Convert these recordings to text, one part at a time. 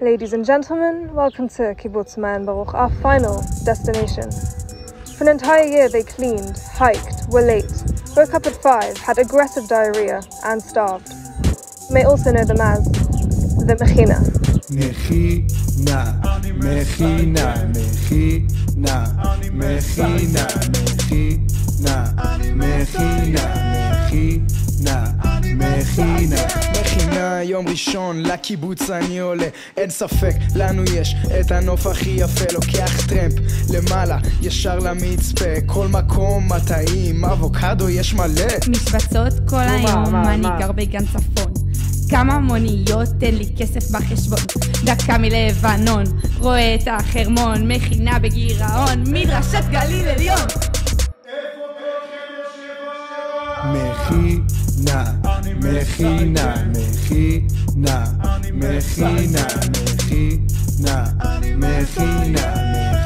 Ladies and gentlemen, welcome to Kibbutz Man Baruch, our final destination. For an entire year, they cleaned, hiked, were late, woke up at 5, had aggressive diarrhea, and starved. You may also know them as the Mechina. Mechina, Mechina, Mechina, Mechina, Mechina, Mechina, Mechina. יום ראשון לקיבוץ אני עולה אין ספק לנו יש את הנוף הכי יפה לוקח טרמפ למעלה ישר למצפה כל מקום מטעים אבוקדו יש מלא משבצות כל היום, מה, אני? גר בגן צפון. כמה מוניות, תן לי כסף בחשבון. דקה מלבנון, רואה את החרמון, מכינה בגירעון, מדרשת גליל עליון. מכינה, מכינה, מכינה, מכינה, מכינה, מכינה,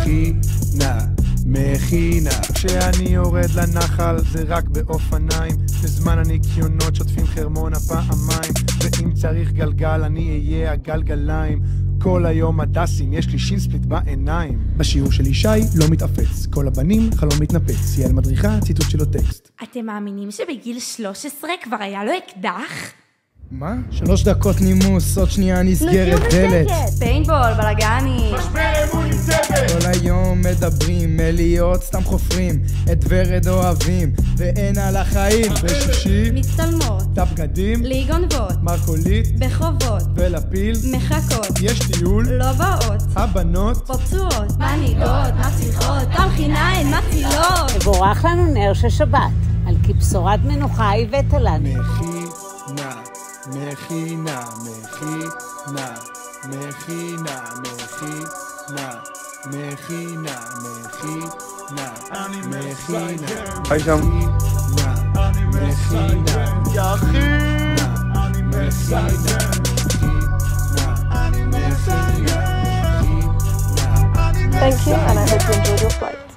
מכינה, מכינה. כשאני יורד לנחל זה רק באופניים, בזמן הניקיונות שוטפים חרמונה פעמיים, ואם צריך גלגל אני אהיה הגלגליים. כל היום הדסים, יש לי שינספליט בעיניים. בשיעור של ישי לא מתאפץ, כל הבנים חלום מתנפץ. יעל מדריכה, ציטוט שלו טקסט. אתם מאמינים שבגיל 13 כבר היה לו אקדח? מה? שלוש דקות נימוס, עוד שנייה נסגרת דלת. פיינבול, בלאגני. כל היום מדברים, אליוט סתם חופרים, את ורד אוהבים, ואין על החיים. אה, בשישי, אה, אה, מצטלמות, את הבגדים, לי גונבות, מרכולית, בחובות, ולפיל, מחכות, יש טיול, לא באות, הבנות, פצועות, מנהיגות, מצליחות, תמחיניים, מצילות. תבורך לנו נר של שבת, על כי בשורת מנוחה הבאת לנו. מכינה, מכינה, מכינה. מכינה, מכינה. היי שם. מכינה, יא אחי! מכינה, מכינה, מכינה, Thank you, and I hope you enjoyed your flight.